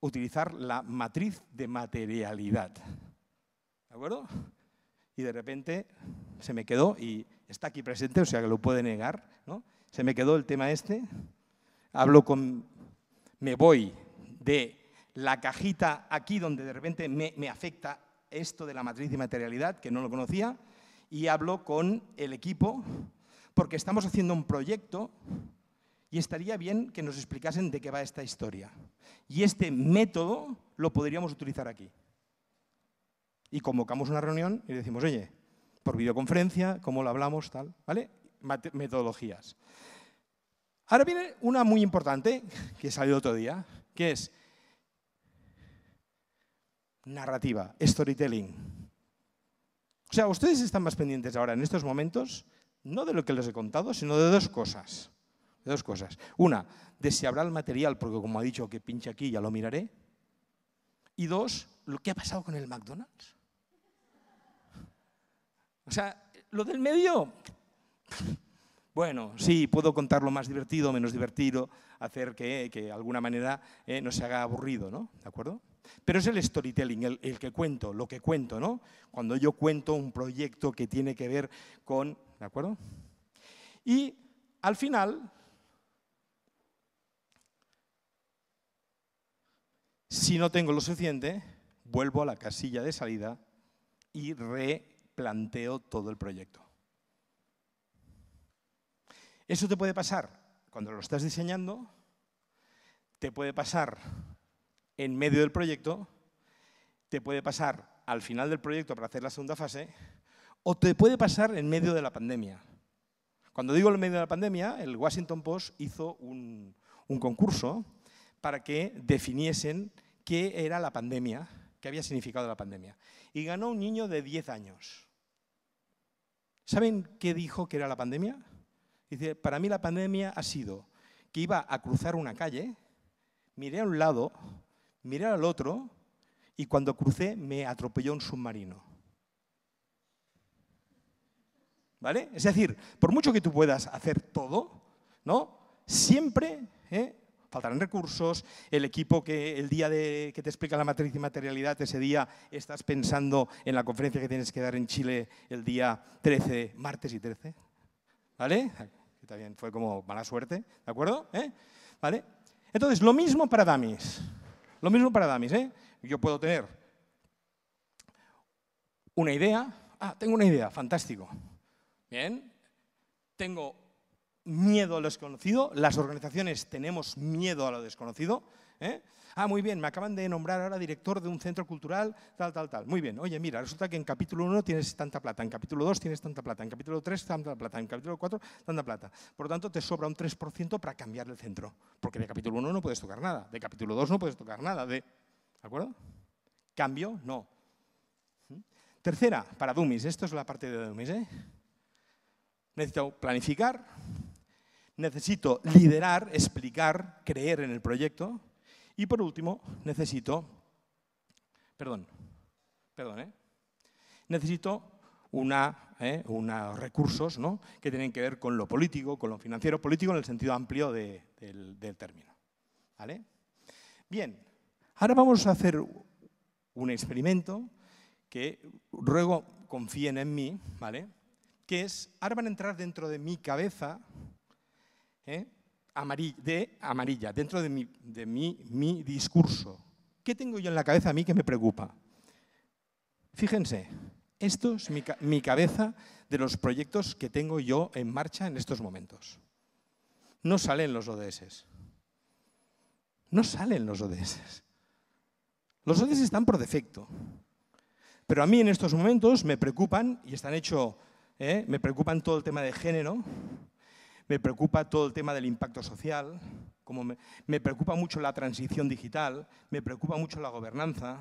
Speaker 2: utilizar la matriz de materialidad acuerdo? Y de repente se me quedó, y está aquí presente, o sea que lo puede negar, ¿no? Se me quedó el tema este, hablo con, me voy de la cajita aquí donde de repente me afecta esto de la matriz de materialidad, que no lo conocía, y hablo con el equipo, porque estamos haciendo un proyecto y estaría bien que nos explicasen de qué va esta historia. Y este método lo podríamos utilizar aquí y convocamos una reunión y decimos, oye, por videoconferencia, ¿cómo lo hablamos? Tal, ¿Vale? Metodologías. Ahora viene una muy importante que salió otro día, que es narrativa, storytelling. O sea, ustedes están más pendientes ahora en estos momentos, no de lo que les he contado, sino de dos cosas. De dos cosas. Una, de si habrá el material, porque como ha dicho que pinche aquí, ya lo miraré. Y dos, lo que ha pasado con el McDonald's. O sea, lo del medio, bueno, sí, puedo contar lo más divertido, menos divertido, hacer que, de alguna manera eh, no se haga aburrido, ¿no? ¿De acuerdo? Pero es el storytelling, el, que cuento, lo que cuento, ¿no? Cuando yo cuento un proyecto que tiene que ver con, ¿de acuerdo? Y al final, si no tengo lo suficiente, vuelvo a la casilla de salida y replanteo todo el proyecto. Eso te puede pasar cuando lo estás diseñando, te puede pasar en medio del proyecto, te puede pasar al final del proyecto para hacer la segunda fase, o te puede pasar en medio de la pandemia. Cuando digo en medio de la pandemia, el Washington Post hizo un, un concurso para que definiesen qué era la pandemia, qué había significado la pandemia. Y ganó un niño de 10 años. ¿Saben qué dijo que era la pandemia? Dice, para mí la pandemia ha sido que iba a cruzar una calle, miré a un lado, miré al otro y cuando crucé me atropelló un submarino. ¿Vale? Es decir, por mucho que tú puedas hacer todo, ¿no? Siempre ¿eh? faltarán recursos, el equipo que el día de, que te explica la matriz y materialidad, ese día estás pensando en la conferencia que tienes que dar en Chile el día 13, martes y 13, ¿vale? Que también fue como mala suerte, ¿de acuerdo? ¿Eh? ¿Vale? Entonces, lo mismo para Damis, lo mismo para Damis, ¿eh? Yo puedo tener una idea, ah, tengo una idea, fantástico, bien, tengo miedo a lo desconocido, las organizaciones tenemos miedo a lo desconocido. ¿Eh? Ah, muy bien, me acaban de nombrar ahora director de un centro cultural, tal, tal, tal. Muy bien, oye, mira, resulta que en capítulo 1 tienes tanta plata, en capítulo 2 tienes tanta plata, en capítulo 3 tanta plata, en capítulo 4 tanta plata. Por lo tanto, te sobra un 3% para cambiar el centro, porque de capítulo 1 no puedes tocar nada, de capítulo 2 no puedes tocar nada, de... ¿De acuerdo? Cambio, no. ¿Mm? Tercera, para Dummies, esto es la parte de Dummies, ¿eh? Necesito planificar, necesito liderar, explicar, creer en el proyecto. Y por último, necesito, perdón, perdón, ¿eh? necesito una, ¿eh? unos recursos ¿no? que tienen que ver con lo político, con lo financiero, político en el sentido amplio del, del, término. ¿Vale? Bien, ahora vamos a hacer un experimento que ruego confíen en mí, ¿vale? que es, ahora van a entrar dentro de mi cabeza ¿eh? De amarilla, dentro de, mi, discurso. ¿Qué tengo yo en la cabeza a mí que me preocupa? Fíjense, esto es mi, cabeza de los proyectos que tengo yo en marcha en estos momentos. No salen los ODS. No salen los ODS. Los ODS están por defecto. Pero a mí en estos momentos me preocupan, y están hechos, ¿eh? me preocupan todo el tema de género, me preocupa todo el tema del impacto social, como me, preocupa mucho la transición digital, me preocupa mucho la gobernanza,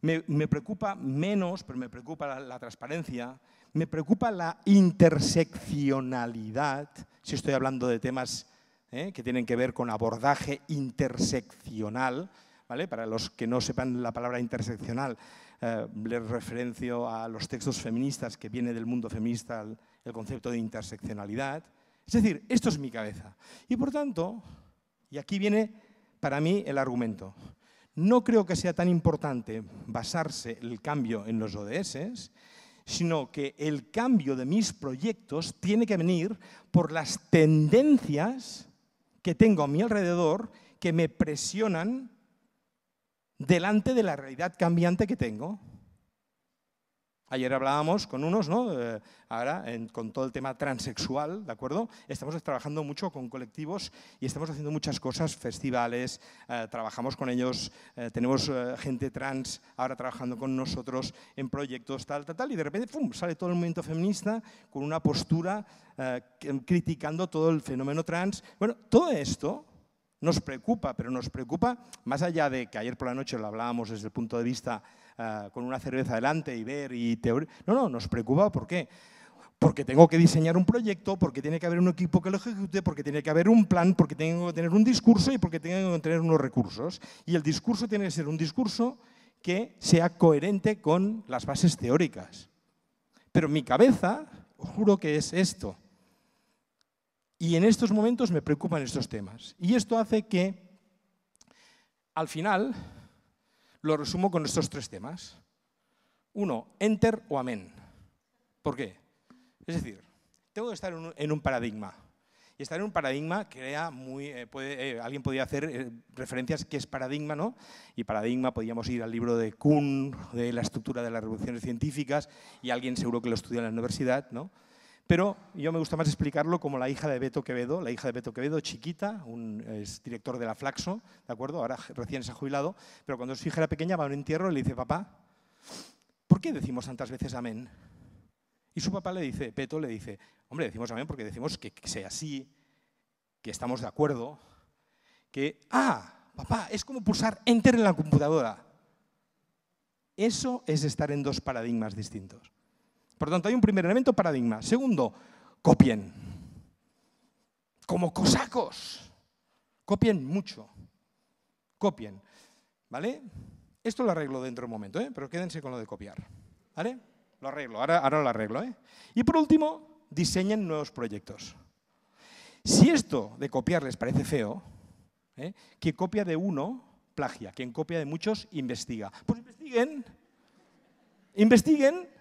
Speaker 2: me, preocupa menos, pero me preocupa la, transparencia, me preocupa la interseccionalidad, si estoy hablando de temas ¿eh? que tienen que ver con abordaje interseccional, ¿vale? para los que no sepan la palabra interseccional, eh, les referencio a los textos feministas que viene del mundo feminista el concepto de interseccionalidad. Es decir, esto es mi cabeza. Y por tanto, y aquí viene para mí el argumento, no creo que sea tan importante basarse el cambio en los ODS, sino que el cambio de mis proyectos tiene que venir por las tendencias que tengo a mi alrededor que me presionan delante de la realidad cambiante que tengo. Ayer hablábamos con unos, ¿no? Eh, ahora con todo el tema transexual, ¿de acuerdo? Estamos trabajando mucho con colectivos y estamos haciendo muchas cosas, festivales, eh, trabajamos con ellos, eh, tenemos gente trans ahora trabajando con nosotros en proyectos, tal, tal, tal, y de repente ¡pum! sale todo el movimiento feminista con una postura criticando todo el fenómeno trans. Bueno, todo esto nos preocupa, pero nos preocupa más allá de que ayer por la noche lo hablábamos desde el punto de vista Ah, con una cerveza delante y ver y teoría. No, no, nos preocupa, ¿por qué? Porque tengo que diseñar un proyecto, porque tiene que haber un equipo que lo ejecute, porque tiene que haber un plan, porque tengo que tener un discurso y porque tengo que tener unos recursos. Y el discurso tiene que ser un discurso que sea coherente con las bases teóricas. Pero mi cabeza, juro que es esto. Y en estos momentos me preocupan estos temas. Y esto hace que, al final, lo resumo con estos tres temas. Uno, enter o amén. ¿Por qué? Es decir, tengo que estar en un paradigma. Y estar en un paradigma crea muy... Eh, eh, alguien podría hacer eh, referencias que es paradigma, ¿no? Y paradigma, podríamos ir al libro de Kuhn, de la estructura de las revoluciones científicas, y alguien seguro que lo estudia en la universidad, ¿no? Pero yo me gusta más explicarlo como la hija de Beto Quevedo, la hija de Beto Quevedo, chiquita, un, es director de la Flaxo, ¿de acuerdo? Ahora recién se ha jubilado, pero cuando su hija era pequeña va a un entierro y le dice, papá, ¿por qué decimos tantas veces amén? Y su papá le dice, Peto le dice, hombre, decimos amén porque decimos que, sea así, que estamos de acuerdo, que, ah, papá, es como pulsar enter en la computadora. Eso es estar en dos paradigmas distintos. Por tanto, hay un primer elemento, paradigma. Segundo, copien. Como cosacos. Copien mucho. Copien. ¿Vale? Esto lo arreglo dentro de un momento, ¿eh? pero quédense con lo de copiar. ¿Vale? Lo arreglo, ahora, lo arreglo. ¿eh? Y por último, diseñen nuevos proyectos. Si esto de copiar les parece feo, ¿eh? copia de uno, plagia. Quien copia de muchos, investiga. Pues investiguen. Investiguen.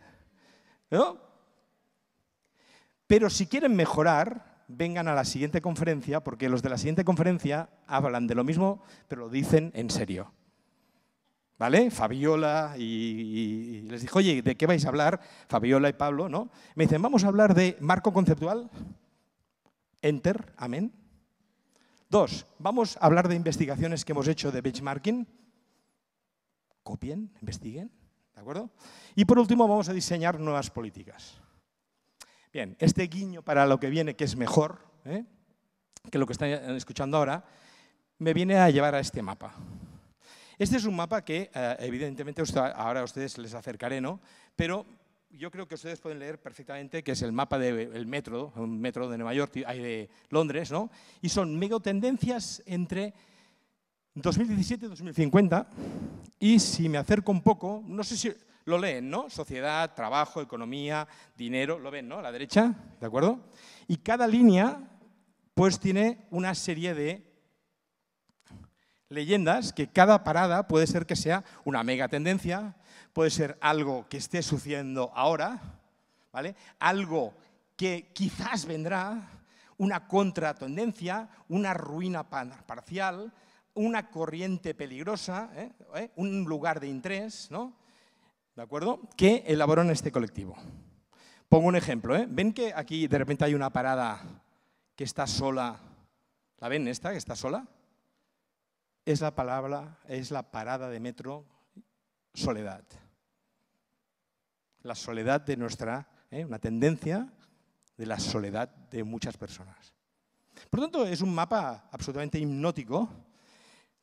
Speaker 2: Pero si quieren mejorar, vengan a la siguiente conferencia, porque los de la siguiente conferencia hablan de lo mismo, pero lo dicen en serio. ¿vale? Fabiola y, les dijo, oye, ¿de qué vais a hablar? Fabiola y Pablo, ¿no? Me dicen, vamos a hablar de marco conceptual. Enter, amén. Dos, vamos a hablar de investigaciones que hemos hecho de benchmarking. Copien, investiguen, ¿de acuerdo? Y por último, vamos a diseñar nuevas políticas. Bien, este guiño para lo que viene, que es mejor ¿eh? que lo que están escuchando ahora, me viene a llevar a este mapa. Este es un mapa que, eh, evidentemente, ahora a ustedes les acercaré, ¿no? Pero yo creo que ustedes pueden leer perfectamente que es el mapa del metro, un metro de Nueva York, hay de Londres, ¿no? Y son megatendencias entre 2017 y 2050. Y si me acerco un poco, no sé si lo leen, ¿no? Sociedad, trabajo, economía, dinero, lo ven, ¿no? A la derecha, ¿de acuerdo? Y cada línea, pues tiene una serie de leyendas que cada parada puede ser que sea una mega tendencia, puede ser algo que esté sucediendo ahora, ¿vale? algo que quizás vendrá, una contratendencia, una ruina parcial, una corriente peligrosa, ¿eh? ¿Eh? un lugar de interés, ¿no? ¿De acuerdo? Que elaboran este colectivo. Pongo un ejemplo. ¿eh? ¿Ven que aquí de repente hay una parada que está sola? ¿La ven esta que está sola? es la palabra, es la parada de metro soledad. La soledad de nuestra, ¿eh? una tendencia de la soledad de muchas personas. Por lo tanto, es un mapa absolutamente hipnótico,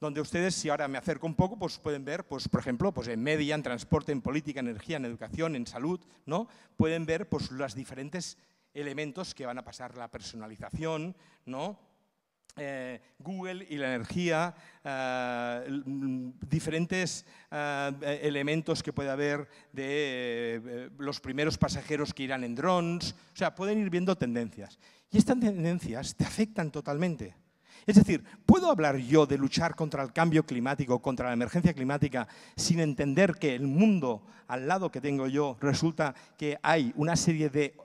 Speaker 2: donde ustedes, si ahora me acerco un poco, pues pueden ver, pues, por ejemplo, pues en media, en transporte, en política, en energía, en educación, en salud, ¿no? pueden ver pues, los diferentes elementos que van a pasar, la personalización, ¿no? Eh, Google y la energía, eh, diferentes eh, elementos que puede haber de los primeros pasajeros que irán en drones, o sea, pueden ir viendo tendencias. Y estas tendencias te afectan totalmente. Es decir, ¿puedo hablar yo de luchar contra el cambio climático, contra la emergencia climática, sin entender que el mundo al lado que tengo yo resulta que hay una serie de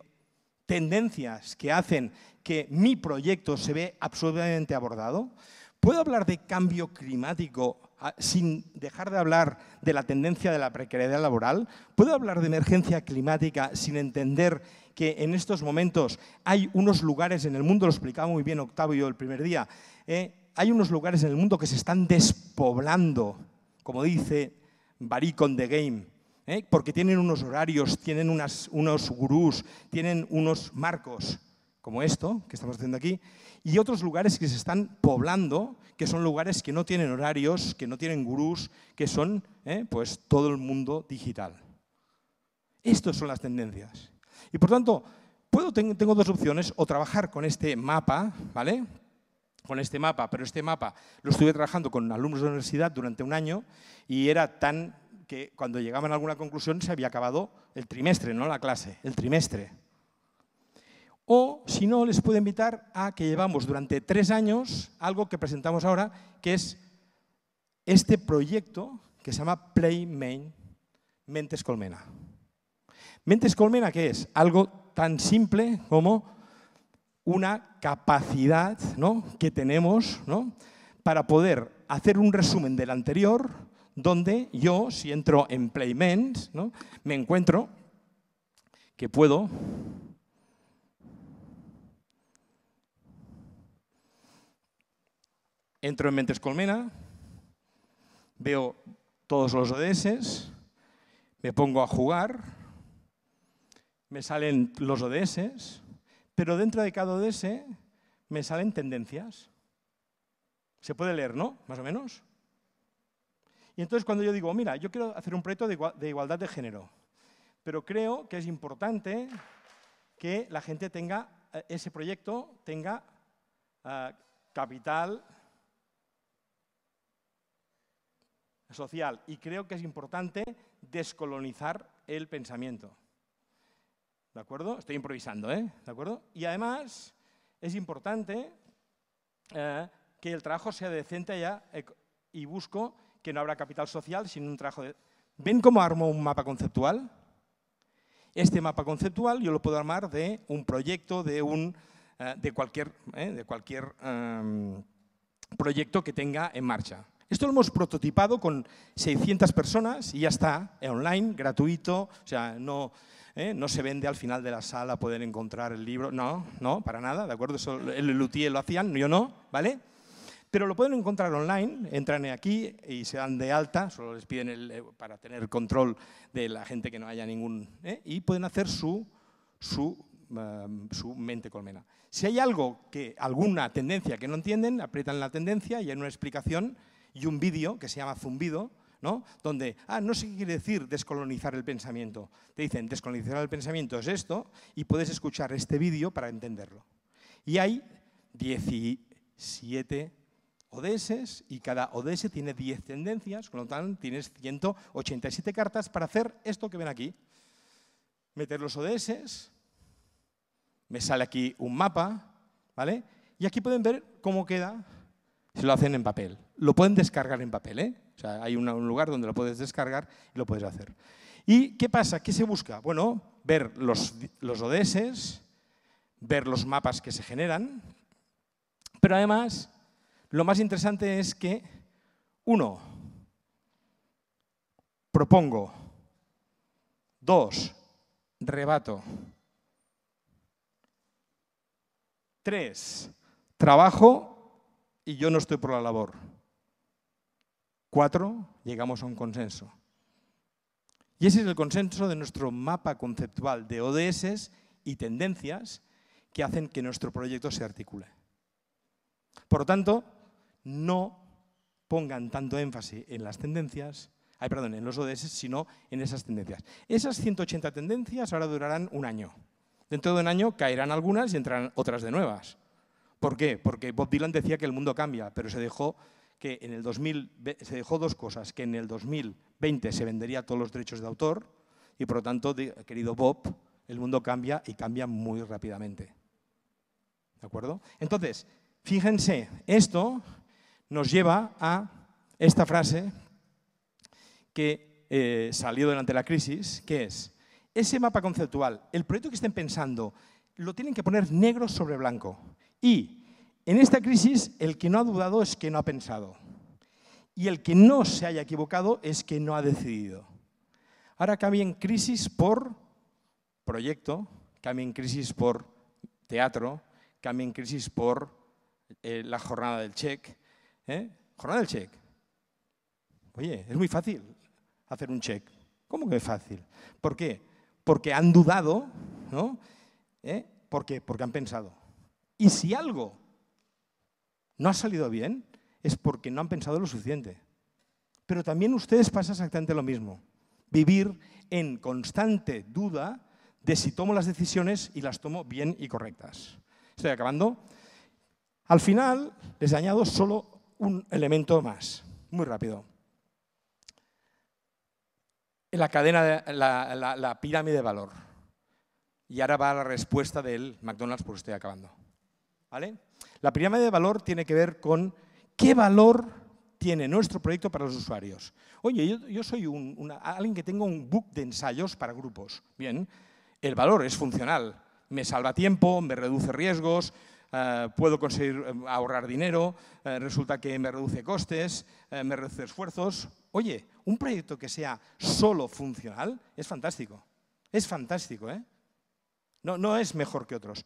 Speaker 2: tendencias que hacen que mi proyecto se ve absolutamente abordado? ¿Puedo hablar de cambio climático ah, sin dejar de hablar de la tendencia de la precariedad laboral? ¿Puedo hablar de emergencia climática sin entender que en estos momentos hay unos lugares en el mundo, lo explicaba muy bien Octavio el primer día, eh, hay unos lugares en el mundo que se están despoblando, como dice Baricon the Game, ¿eh? porque tienen unos horarios, tienen unos gurús, tienen unos marcos, como esto que estamos haciendo aquí, y otros lugares que se están poblando, que son lugares que no tienen horarios, que no tienen gurús, que son ¿eh? pues todo el mundo digital. Estas son las tendencias. Y por tanto, puedo, tengo dos opciones, o trabajar con este mapa, ¿vale? Con este mapa, pero este mapa lo estuve trabajando con alumnos de la universidad durante un año y era tan que cuando llegaban a alguna conclusión se había acabado el trimestre, no la clase, el trimestre. O, si no, les puedo invitar a que llevamos durante tres años algo que presentamos ahora, que es este proyecto que se llama Play Main Mentes Colmena. Mentes Colmena, ¿qué es? Algo tan simple como una capacidad ¿no? que tenemos ¿no? para poder hacer un resumen del anterior, donde yo, si entro en Playments, ¿no? me encuentro que puedo Entro en Mentes Colmena, veo todos los ODS, me pongo a jugar, me salen los ODS, pero dentro de cada ODS me salen tendencias. Se puede leer, ¿no? Más o menos. Y entonces cuando yo digo, mira, yo quiero hacer un proyecto de igualdad de género, pero creo que es importante que la gente tenga, eh, ese proyecto tenga uh, capital social. Y creo que es importante descolonizar el pensamiento. ¿De acuerdo? Estoy improvisando, ¿eh? ¿De acuerdo? Y además es importante eh, que el trabajo sea decente allá y busco que no habrá capital social sin un trabajo de... ¿Ven cómo armo un mapa conceptual? Este mapa conceptual yo lo puedo armar de un proyecto, de, un, eh, de cualquier, eh, de cualquier em, proyecto que tenga en marcha. Esto lo hemos prototipado con 600 personas y ya está, online, gratuito, o sea, no, ¿eh? no se vende al final de la sala poder encontrar el libro, no, no, para nada, ¿de acuerdo? Eso, el Luthier lo hacían, yo no, ¿vale? Pero lo pueden encontrar online, entran aquí y se dan de alta, solo les piden el, eh, para tener control de la gente que no haya ningún... ¿eh? Y pueden hacer su, su, um, su mente colmena. Si hay algo que, alguna tendencia que no entienden, aprietan la tendencia y hay una explicación y un vídeo que se llama Zumbido, ¿no? donde, ah, no sé qué quiere decir descolonizar el pensamiento. Te dicen, descolonizar el pensamiento es esto y puedes escuchar este vídeo para entenderlo. Y hay 17 ODS y cada ODS tiene 10 tendencias, con lo tanto tienes 187 cartas para hacer esto que ven aquí. Meter los ODS, me sale aquí un mapa, ¿vale? Y aquí pueden ver cómo queda si lo hacen en papel. Lo pueden descargar en papel, ¿eh? O sea, hay un lugar donde lo puedes descargar y lo puedes hacer. ¿Y qué pasa? ¿Qué se busca? Bueno, ver los, los ODS, ver los mapas que se generan, pero además lo más interesante es que, uno, propongo, dos, rebato, tres, trabajo y yo no estoy por la labor. Cuatro, llegamos a un consenso. Y ese es el consenso de nuestro mapa conceptual de ODS y tendencias que hacen que nuestro proyecto se articule. Por lo tanto, no pongan tanto énfasis en las tendencias, ay, perdón, en los ODS, sino en esas tendencias. Esas 180 tendencias ahora durarán un año. Dentro de un año caerán algunas y entrarán otras de nuevas. ¿Por qué? Porque Bob Dylan decía que el mundo cambia, pero se dejó que en el 2000 se dejó dos cosas, que en el 2020 se vendería todos los derechos de autor y por lo tanto, querido Bob, el mundo cambia y cambia muy rápidamente. ¿De acuerdo? Entonces, fíjense, esto nos lleva a esta frase que eh, salió durante la crisis, que es, ese mapa conceptual, el proyecto que estén pensando, lo tienen que poner negro sobre blanco. Y en esta crisis el que no ha dudado es que no ha pensado. Y el que no se haya equivocado es que no ha decidido. Ahora cambien crisis por proyecto, cambien crisis por teatro, cambien crisis por eh, la jornada del check. ¿eh? Jornada del check. Oye, es muy fácil hacer un check. ¿Cómo que es fácil? ¿Por qué? Porque han dudado, ¿no? ¿Eh? ¿Por qué? Porque han pensado. Y si algo no ha salido bien, es porque no han pensado lo suficiente. Pero también ustedes pasa exactamente lo mismo. Vivir en constante duda de si tomo las decisiones y las tomo bien y correctas. Estoy acabando. Al final les añado solo un elemento más, muy rápido. la cadena, la, la, pirámide de valor. Y ahora va la respuesta del McDonald's, por estoy acabando. La pirámide de valor tiene que ver con qué valor tiene nuestro proyecto para los usuarios. Oye, yo, soy alguien que tenga un book de ensayos para grupos. Bien, el valor es funcional. Me salva tiempo, me reduce riesgos, eh, puedo conseguir eh, ahorrar dinero, eh, resulta que me reduce costes, me reduce esfuerzos. Oye, un proyecto que sea solo funcional es fantástico. Es fantástico, ¿eh? No, no es mejor que otros.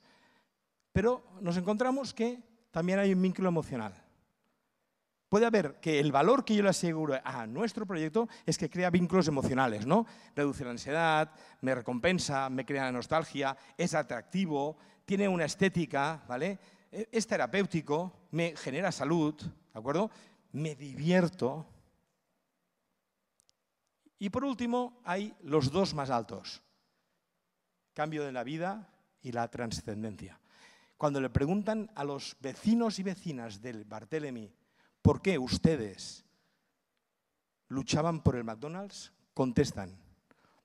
Speaker 2: Pero nos encontramos que también hay un vínculo emocional. Puede haber que el valor que yo le aseguro a nuestro proyecto es que crea vínculos emocionales, ¿no? Reduce la ansiedad, me recompensa, me crea nostalgia, es atractivo, tiene una estética, ¿vale? E, es terapéutico, me genera salud, ¿de acuerdo? Me divierto. Y por último, hay los dos más altos. Cambio de la vida y la trascendencia. Cuando le preguntan a los vecinos y vecinas del Barthélemy por qué ustedes luchaban por el McDonald's, contestan,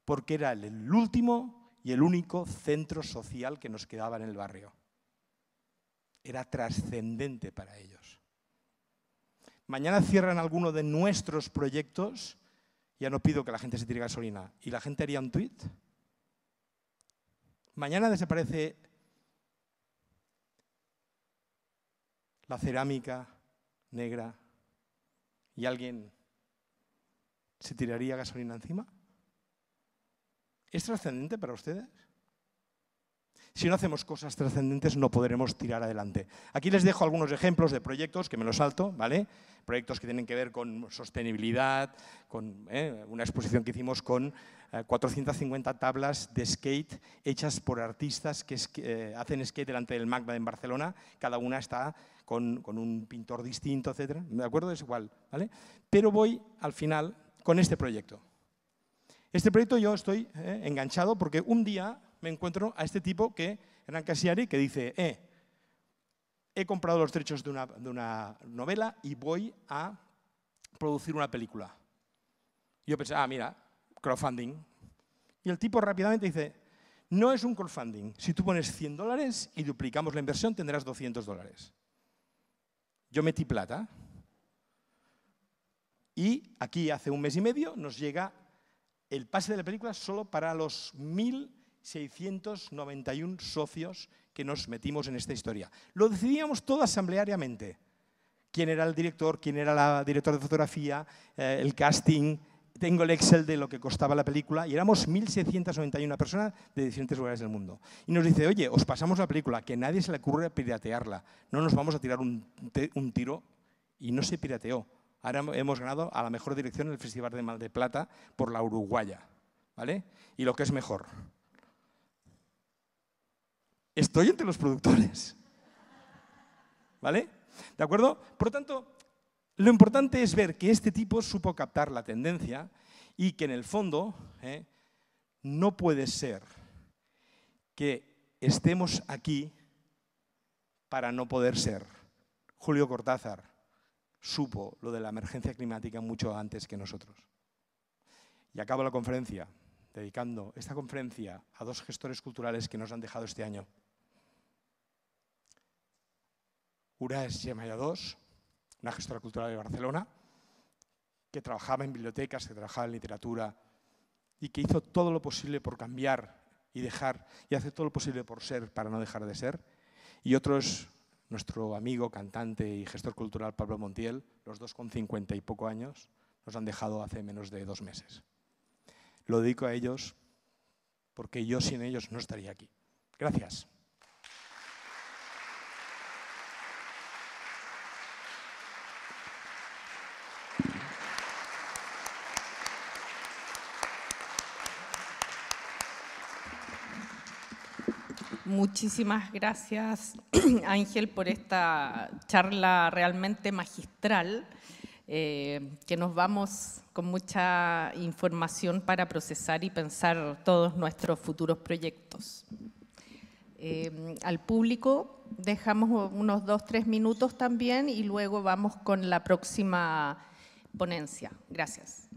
Speaker 2: porque era el último y el único centro social que nos quedaba en el barrio. Era trascendente para ellos. Mañana cierran alguno de nuestros proyectos, ya no pido que la gente se tire gasolina, y la gente haría un tweet. Mañana desaparece la cerámica negra y alguien se tiraría gasolina encima? ¿Es trascendente para ustedes? Si no hacemos cosas trascendentes no podremos tirar adelante. Aquí les dejo algunos ejemplos de proyectos que me los salto, ¿vale? Proyectos que tienen que ver con sostenibilidad, con ¿eh? una exposición que hicimos con 450 eh, tablas de skate hechas por artistas que eh, hacen skate delante del MACBA en Barcelona. Cada una está con, un pintor distinto, etc. ¿De acuerdo? Es igual, ¿vale? Pero voy al final con este proyecto. Este proyecto yo estoy enganchado porque un día me encuentro a este tipo que, Hernán Casiari, que dice, eh, he comprado los derechos de una, de una novela y voy a producir una película. Yo pensé, ah, mira, crowdfunding. Y el tipo rápidamente dice, no es un crowdfunding. Si tú pones 100 dólares y duplicamos la inversión, tendrás 200 dólares. Yo metí plata. Y aquí, hace un mes y medio, nos llega el pase de la película solo para los mil 691 socios que nos metimos en esta historia. Lo decidíamos todo asambleariamente. ¿Quién era el director? ¿Quién era la directora de fotografía? Eh, el casting. Tengo el Excel de lo que costaba la película y éramos 1.691 personas de diferentes lugares del mundo. Y nos dice, oye, os pasamos la película, que nadie se le ocurre piratearla. No nos vamos a tirar un, un tiro y no se pirateó. Ahora hemos ganado a la mejor dirección en el Festival de Mal de Plata por la Uruguaya. ¿Vale? Y lo que es mejor, estoy entre los productores. ¿Vale? ¿De acuerdo? Por lo tanto, lo importante es ver que este tipo supo captar la tendencia y que en el fondo ¿eh? no puede ser que estemos aquí para no poder ser. Julio Cortázar supo lo de la emergencia climática mucho antes que nosotros. Y acabo la conferencia dedicando esta conferencia a dos gestores culturales que nos han dejado este año. Una es Gemaya II, una gestora cultural de Barcelona, que trabajaba en bibliotecas, que trabajaba en literatura y que hizo todo lo posible por cambiar y dejar, y hace todo lo posible por ser para no dejar de ser. Y otro es nuestro amigo, cantante y gestor cultural Pablo Montiel, los dos con cincuenta y poco años, nos han dejado hace menos de dos meses. Lo dedico a ellos porque yo sin ellos no estaría aquí. Gracias.
Speaker 1: Muchísimas gracias, Ángel, por esta charla realmente magistral, eh, que nos vamos con mucha información para procesar y pensar todos nuestros futuros proyectos. Eh, al público dejamos unos dos, tres minutos también y luego vamos con la próxima ponencia. Gracias.